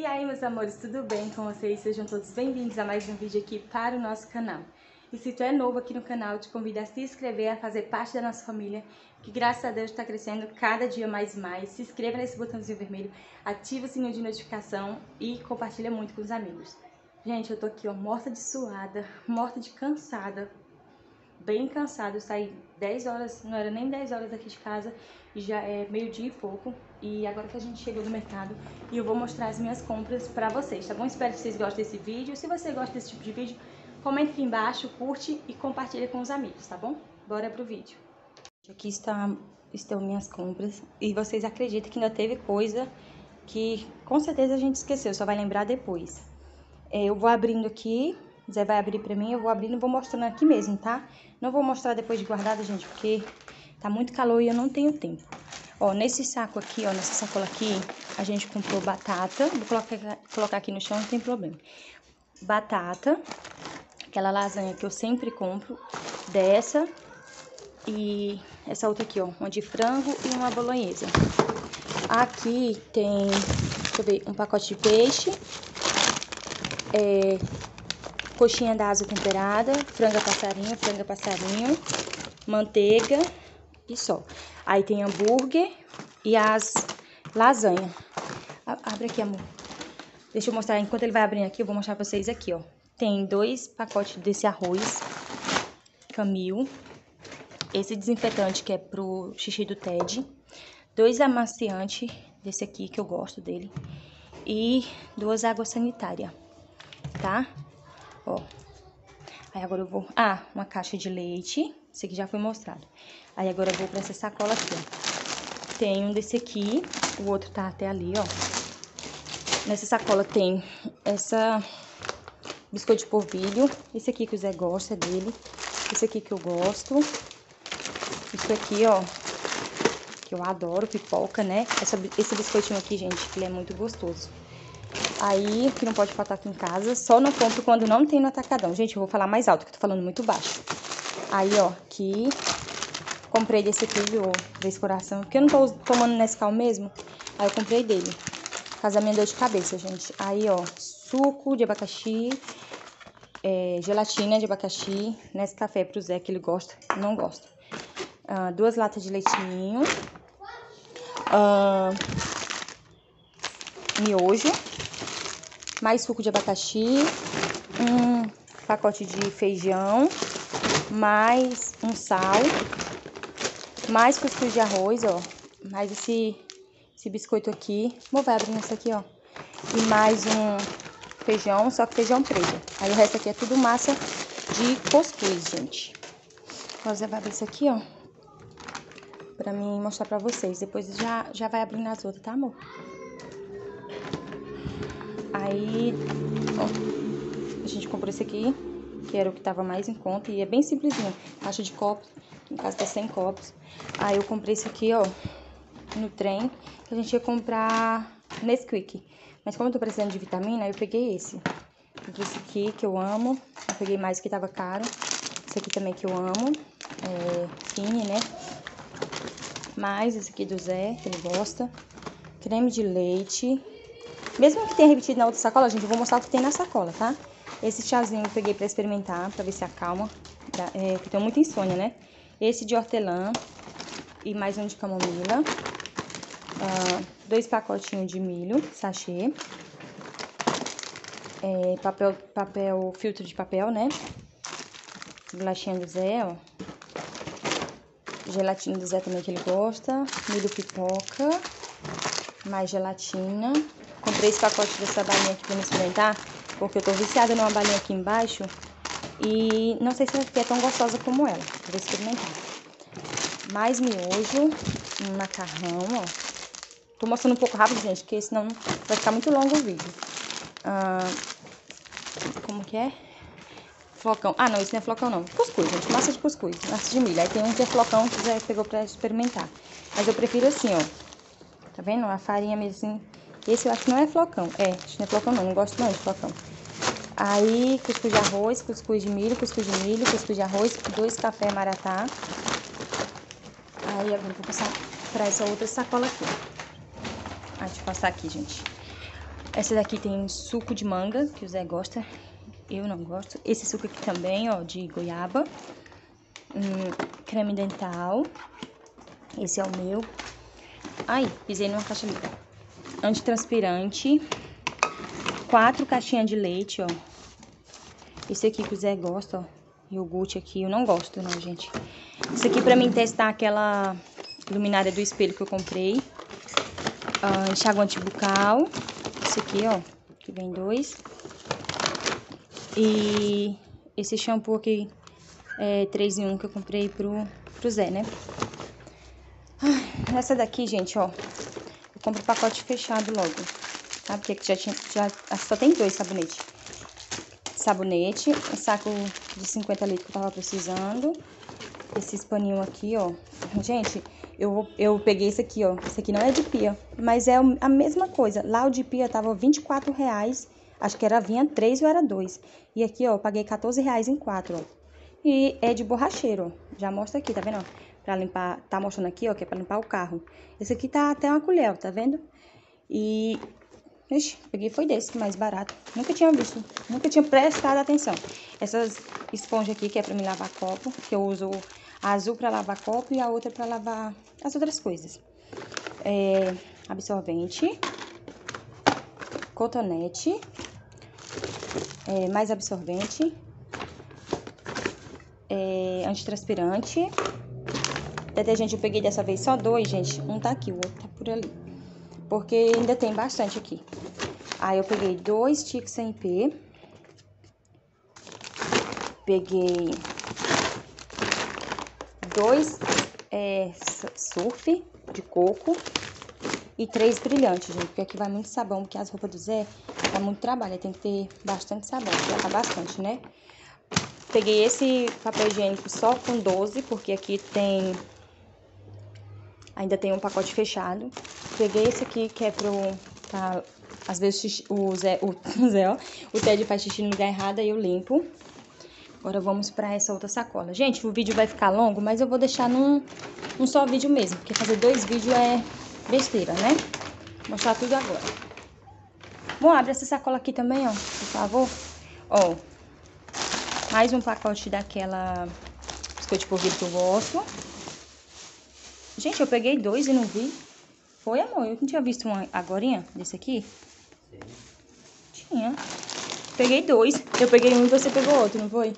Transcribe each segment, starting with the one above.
E aí, meus amores, tudo bem com vocês? Sejam todos bem-vindos a mais um vídeo aqui para o nosso canal. E se tu é novo aqui no canal, te convido a se inscrever, a fazer parte da nossa família, que graças a Deus está crescendo cada dia mais e mais. Se inscreva nesse botãozinho vermelho, ativa o sininho de notificação e compartilha muito com os amigos. Gente, eu tô aqui, ó, morta de suada, morta de cansada, bem cansada. Eu saí 10 horas, não era nem 10 horas daqui de casa, e já é meio-dia e pouco. E agora que a gente chegou do mercado, e eu vou mostrar as minhas compras pra vocês, tá bom? Espero que vocês gostem desse vídeo. Se você gosta desse tipo de vídeo, comenta aqui embaixo, curte e compartilha com os amigos, tá bom? Bora pro vídeo. Aqui está, estão minhas compras. E vocês acreditam que ainda teve coisa que com certeza a gente esqueceu, só vai lembrar depois. É, eu vou abrindo aqui, Zé vai abrir pra mim, eu vou abrindo e vou mostrando aqui mesmo, tá? Não vou mostrar depois de guardado, gente, porque tá muito calor e eu não tenho tempo. Ó, nesse saco aqui, ó, nessa sacola aqui, a gente comprou batata. Vou colocar, colocar aqui no chão, não tem problema. Batata, aquela lasanha que eu sempre compro, dessa. E essa outra aqui, ó, uma de frango e uma bolonhesa. Aqui tem, deixa eu ver, um pacote de peixe. É, coxinha da asa temperada, franga passarinho, franga passarinho, manteiga e só. Aí tem hambúrguer e as lasanha. Abre aqui, amor. Deixa eu mostrar, enquanto ele vai abrindo aqui, eu vou mostrar pra vocês aqui, ó. Tem dois pacotes desse arroz Camil. Esse desinfetante que é pro xixi do Ted. Dois amaciantes desse aqui, que eu gosto dele. E duas águas sanitárias, tá? Ó. Aí agora eu vou... Ah, uma caixa de leite. Esse aqui já foi mostrado. Aí agora eu vou pra essa sacola aqui, ó. Tem um desse aqui, o outro tá até ali, ó. Nessa sacola tem essa biscoito de polvilho. Esse aqui que o Zé gosta dele. Esse aqui que eu gosto. Isso aqui, ó, que eu adoro, pipoca, né? Essa, esse biscoitinho aqui, gente, ele é muito gostoso. Aí, que não pode faltar aqui em casa, só não compro quando não tem no atacadão. Gente, eu vou falar mais alto, que eu tô falando muito baixo. Aí, ó, aqui, comprei desse aqui, viu, desse coração, porque eu não tô tomando Nescau mesmo. Aí eu comprei dele. Casamento de cabeça, gente. Aí, ó, suco de abacaxi, é, gelatina de abacaxi, nesse café pro Zé, que ele gosta, não gosta. Uh, duas latas de leitinho. Uh, miojo. Mais suco de abacaxi. Um pacote de feijão. Mais um sal. Mais cuscuz de arroz, ó. Mais esse, esse biscoito aqui. Vou vai abrindo isso aqui, ó. E mais um feijão, só que feijão preto. Aí o resto aqui é tudo massa de cuscuz, gente. Agora vai abrir isso aqui, ó pra mim mostrar pra vocês. Depois já, já vai abrindo as outras, tá, amor? Aí, ó, a gente comprou esse aqui, que era o que tava mais em conta. E é bem simplesinho, caixa de copos, em casa tá 100 copos. Aí eu comprei esse aqui, ó, no trem, que a gente ia comprar Nesquik. Mas como eu tô precisando de vitamina, eu peguei esse. Comprei esse aqui, que eu amo. Eu peguei mais que tava caro. Esse aqui também que eu amo. É, Fini, né? Mais esse aqui do Zé, que ele gosta. Creme de leite. Mesmo que tenha repetido na outra sacola, gente, eu vou mostrar o que tem na sacola, tá? Esse chazinho eu peguei pra experimentar, pra ver se acalma. É, porque tem muita insônia, né? Esse de hortelã e mais um de camomila. Uh, dois pacotinhos de milho, sachê. É, papel, papel, filtro de papel, né? Bolachinha do Zé, ó. Gelatina do Zé também que ele gosta. Milho pipoca. Mais gelatina. Comprei esse pacote dessa balinha aqui pra me experimentar. Porque eu tô viciada numa balinha aqui embaixo. E não sei se é tão gostosa como ela. Vou experimentar. Mais miojo. Um macarrão, ó. Tô mostrando um pouco rápido, gente, porque senão vai ficar muito longo o vídeo. Ah, como que é? Flocão. Ah, não, esse não é flocão, não. Cuscuz, gente. Massa de cuscuz. Massa de milho. Aí tem um que é flocão que já pegou pra experimentar. Mas eu prefiro assim, ó. Tá vendo? A farinha mesmo assim. Esse eu acho que não é flocão. É, acho que não é flocão, não. Não gosto não de flocão. Aí, cuscuz de arroz, cuscuz de milho, cuscuz de milho, cuscuz de arroz, dois café maratá. Aí, agora vou passar pra essa outra sacola aqui. Ah, deixa eu passar aqui, gente. Essa daqui tem suco de manga, que o Zé gosta. Eu não gosto. Esse suco aqui também, ó, de goiaba. Hum, creme dental. Esse é o meu. Ai, pisei numa caixa ali. Antitranspirante. Quatro caixinhas de leite, ó. Esse aqui que o Zé gosta, ó. Iogurte aqui, eu não gosto não, gente. Isso aqui pra mim testar aquela luminária do espelho que eu comprei. Uh, enxaguante bucal. Esse aqui, ó, que vem dois. E esse shampoo aqui, é 3 em 1 que eu comprei pro, pro Zé, né? Essa daqui, gente, ó, eu compro o pacote fechado logo, tá? Porque já tinha, já, só tem dois sabonetes. Sabonete, um saco de 50 litros que eu tava precisando. Esses paninhos aqui, ó. Gente, eu, eu peguei esse aqui, ó. Esse aqui não é de pia, mas é a mesma coisa. Lá o de pia tava 24 reais. Acho que era vinha 3 ou era 2. E aqui, ó, eu paguei 14 reais em 4, ó. E é de borracheiro, ó. Já mostra aqui, tá vendo, ó? Pra limpar, tá mostrando aqui, ó, que é pra limpar o carro. Esse aqui tá até uma colher, ó, tá vendo? E, ixi, peguei foi desse, mais barato. Nunca tinha visto, nunca tinha prestado atenção. Essas esponjas aqui, que é pra me lavar copo, que eu uso a azul pra lavar copo e a outra pra lavar as outras coisas. É, absorvente, cotonete, é, mais absorvente, é, antitranspirante, Detergente eu peguei dessa vez só dois, gente. Um tá aqui, o outro tá por ali. Porque ainda tem bastante aqui. Aí eu peguei dois ticks sem P. Peguei dois é, surf de coco e três brilhantes, gente. Porque aqui vai muito sabão, porque as roupas do Zé dá muito trabalho. Tem que ter bastante sabão, já tá bastante, né? Peguei esse papel higiênico só com 12, porque aqui tem Ainda tem um pacote fechado. Peguei esse aqui que é pro... Pra, às vezes o Zé, o, Zé, ó, o Ted faz xixi no lugar errado, aí eu limpo. Agora vamos pra essa outra sacola. Gente, o vídeo vai ficar longo, mas eu vou deixar num, num só vídeo mesmo. Porque fazer dois vídeos é besteira, né? Vou mostrar tudo agora. Bom, abre essa sacola aqui também, ó, por favor. Ó, mais um pacote daquela biscoito de polvilho que eu gosto. Gente, eu peguei dois e não vi. Foi, amor? Eu não tinha visto um agorinha desse aqui? Sim. Tinha. Peguei dois. Eu peguei um e você pegou outro, não foi?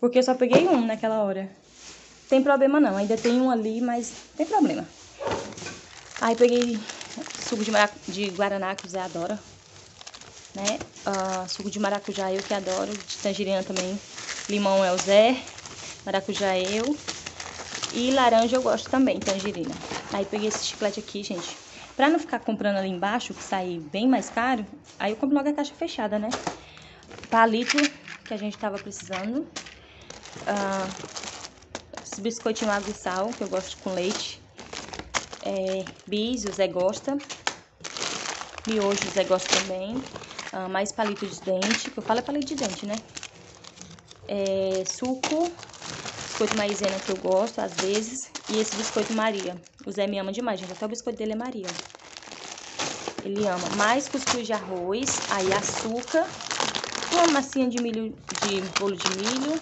Porque eu só peguei um naquela hora. Tem problema não. Ainda tem um ali, mas tem problema. Aí peguei suco de, de guaraná que o Zé adora. Né? Uh, suco de maracujá eu que adoro. De tangerina também. Limão é o Zé. Maracujá é eu. E laranja eu gosto também, tangerina. Aí peguei esse chiclete aqui, gente. Pra não ficar comprando ali embaixo, que sai bem mais caro, aí eu compro logo a caixa fechada, né? Palito, que a gente tava precisando. Ah, esse biscoitinho água e sal, que eu gosto com leite. É, bis, o Zé gosta. Miojo, o Zé gosta também. Ah, mais palito de dente, que eu falo é palito de dente, né? É, suco, biscoito maisena que eu gosto, às vezes. E esse biscoito Maria. O Zé me ama demais, gente. Até o biscoito dele é Maria. Ele ama. Mais cuscuz de arroz, aí açúcar, uma massinha de milho, de bolo de milho,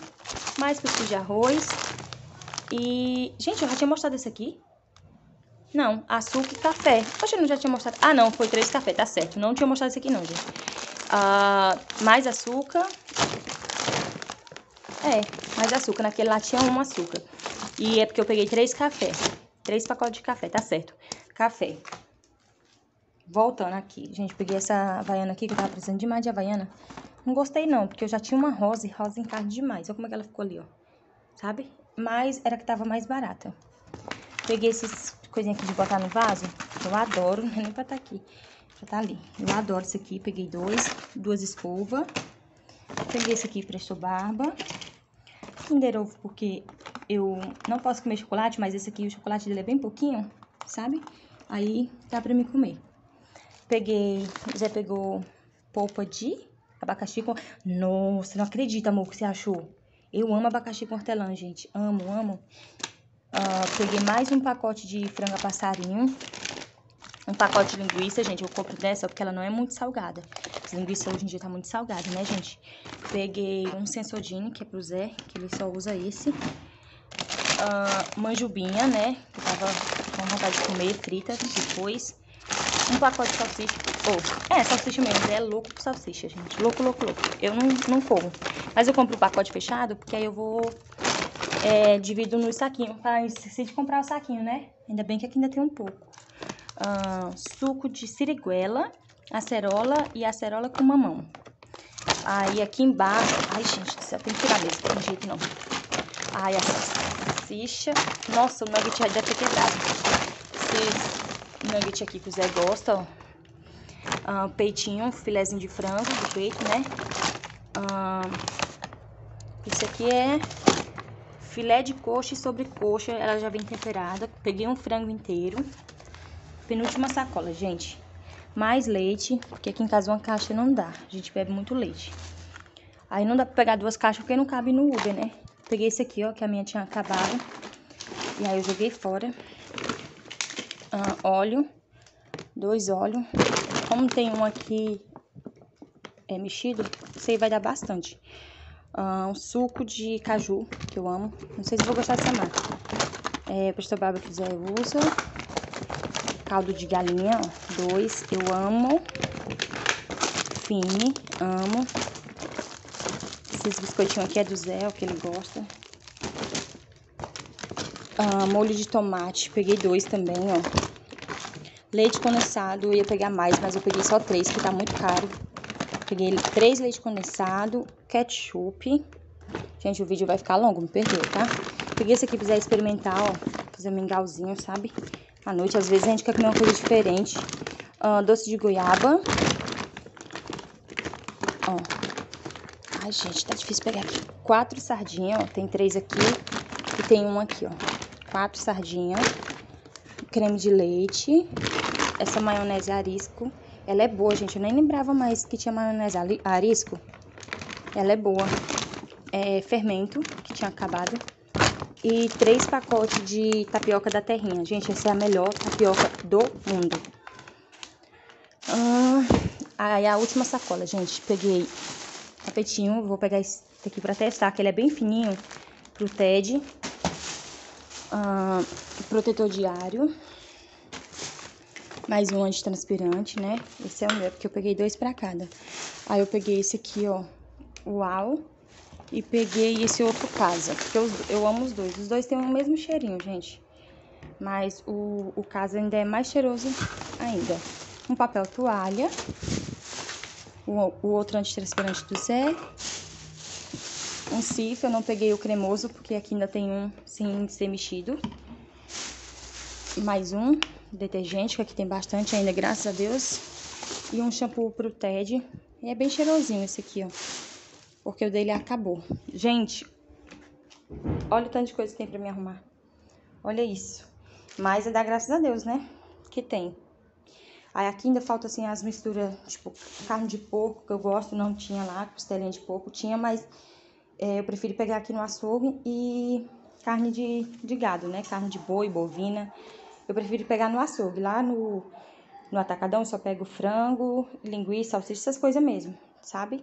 mais cuscuz de arroz. E, gente, eu já tinha mostrado esse aqui. Não, açúcar e café. Poxa, eu não já tinha mostrado. Ah, não, foi três café, tá certo. Não tinha mostrado esse aqui não, gente. Ah, mais açúcar. É, mais açúcar. Naquele lá tinha um açúcar. E é porque eu peguei três cafés. Três pacotes de café, tá certo. Café. Voltando aqui. Gente, peguei essa havaiana aqui, que eu tava precisando demais de havaiana. Não gostei não, porque eu já tinha uma rosa e rosa encarde demais. Olha como é que ela ficou ali, ó. Sabe? Mas era que tava mais barata. Peguei esses coisinhas aqui de botar no vaso. Eu adoro, não é nem pra tá aqui. Já tá ali. Eu adoro isso aqui. Peguei dois, duas escovas. Peguei esse aqui, prestou barba. Kinder Ovo porque eu não posso comer chocolate, mas esse aqui, o chocolate dele é bem pouquinho, sabe? Aí dá pra me comer. Peguei, Zé pegou polpa de abacaxi com... Nossa, não acredita, amor, que você achou. Eu amo abacaxi com hortelã, gente. Amo, amo. Uh, peguei mais um pacote de franga passarinho. Um pacote de linguiça, gente. Eu compro dessa porque ela não é muito salgada. As linguiças hoje em dia tá muito salgada, né, gente? Peguei um Sensodine, que é pro Zé, que ele só usa esse. Uh, manjubinha, né? Que tava com vontade de comer, frita depois. Um pacote de salsicha. Oh, é, salsicha mesmo. É louco por salsicha, gente. Louco, louco, louco. Eu não, não como. Mas eu compro o pacote fechado, porque aí eu vou... É, divido no saquinho. Pra esqueci de comprar o saquinho, né? Ainda bem que aqui ainda tem um pouco uh, suco de siriguela, acerola e acerola com mamão. Aí aqui embaixo... Ai, gente do céu, tem que tirar mesmo, tem jeito não. Ai, a salsicha. Nossa, o nugget já deve ter quebrado. Esse nugget aqui que o Zé gosta, ó. Uh, peitinho, filézinho de frango do peito, né? Uh, isso aqui é filé de coxa e sobrecoxa, ela já vem temperada. Peguei um frango inteiro penúltima sacola, gente. Mais leite, porque aqui em casa uma caixa não dá. A gente bebe muito leite. Aí não dá pra pegar duas caixas porque não cabe no Uber, né? Peguei esse aqui, ó, que a minha tinha acabado. E aí eu joguei fora. Ah, óleo. Dois óleos. Como tem um aqui é mexido, isso aí vai dar bastante. Ah, um suco de caju, que eu amo. Não sei se vou gostar dessa marca. É, pastor Bárbara quiser usa caldo de galinha, ó, dois, eu amo. Fine, amo. Esses biscoitinhos aqui é do Zé, o que ele gosta. Ah, molho de tomate, peguei dois também, ó. Leite condensado, eu ia pegar mais, mas eu peguei só três, que tá muito caro. Peguei três leite condensado, ketchup. Gente, o vídeo vai ficar longo, me perdeu, tá? Peguei esse aqui pra experimentar, ó. Fazer um mingauzinho, sabe? À noite, às vezes, a gente quer comer uma coisa diferente. Uh, doce de goiaba. Ó. Ai, gente, tá difícil pegar aqui. Quatro sardinhas, ó. Tem três aqui e tem um aqui, ó. Quatro sardinhas. Creme de leite. Essa maionese arisco. Ela é boa, gente. Eu nem lembrava mais que tinha maionese arisco. Ela é boa. É fermento, que tinha acabado e três pacotes de tapioca da terrinha. Gente, essa é a melhor tapioca do mundo. Ah, aí a última sacola, gente, peguei tapetinho, vou pegar esse aqui pra testar, que ele é bem fininho, pro TED. Ah, protetor diário. Mais um antitranspirante, né? Esse é o meu, porque eu peguei dois pra cada. Aí eu peguei esse aqui, ó, Uau e peguei esse outro casa, porque eu, eu amo os dois. Os dois têm o mesmo cheirinho, gente. Mas o, o casa ainda é mais cheiroso ainda. Um papel toalha. O, o outro antitranspirante do Zé. Um cif, eu não peguei o cremoso, porque aqui ainda tem um sem ser mexido. Mais um detergente, que aqui tem bastante ainda, graças a Deus. E um shampoo pro TED. E é bem cheirosinho esse aqui, ó porque o dele acabou. Gente, olha o tanto de coisa que tem pra me arrumar. Olha isso. Mas é dar graças a Deus, né? Que tem. Aí aqui ainda falta, assim, as misturas, tipo, carne de porco, que eu gosto, não tinha lá, costelinha de porco, tinha, mas é, eu prefiro pegar aqui no açougue e carne de, de gado, né? Carne de boi, bovina. Eu prefiro pegar no açougue. Lá no, no atacadão eu só pego frango, linguiça, salsicha, essas coisas mesmo, sabe?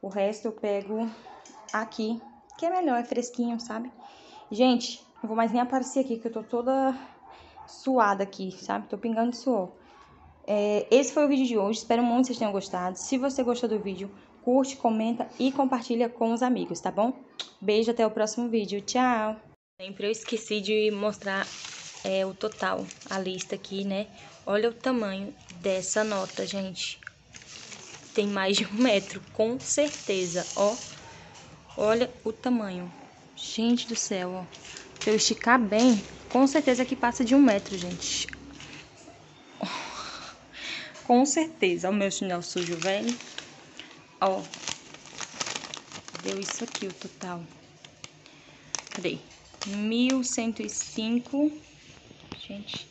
O resto eu pego aqui, que é melhor, é fresquinho, sabe? Gente, não vou mais nem aparecer aqui, que eu tô toda suada aqui, sabe? Tô pingando suor. É, esse foi o vídeo de hoje, espero muito que vocês tenham gostado. Se você gostou do vídeo, curte, comenta e compartilha com os amigos, tá bom? Beijo, até o próximo vídeo. Tchau! Sempre eu esqueci de mostrar é, o total, a lista aqui, né? Olha o tamanho dessa nota, gente tem mais de um metro, com certeza, ó. Olha o tamanho. Gente do céu, ó. Se eu esticar bem, com certeza que passa de um metro, gente. Com certeza. Ó o meu chinelo sujo velho. Ó. Deu isso aqui o total. Cadê? 1105. Gente.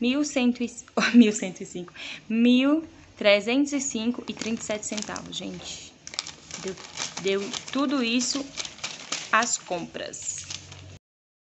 1105. 1105. 1105. 305 e 37 centavos, gente. Deu, deu tudo isso as compras.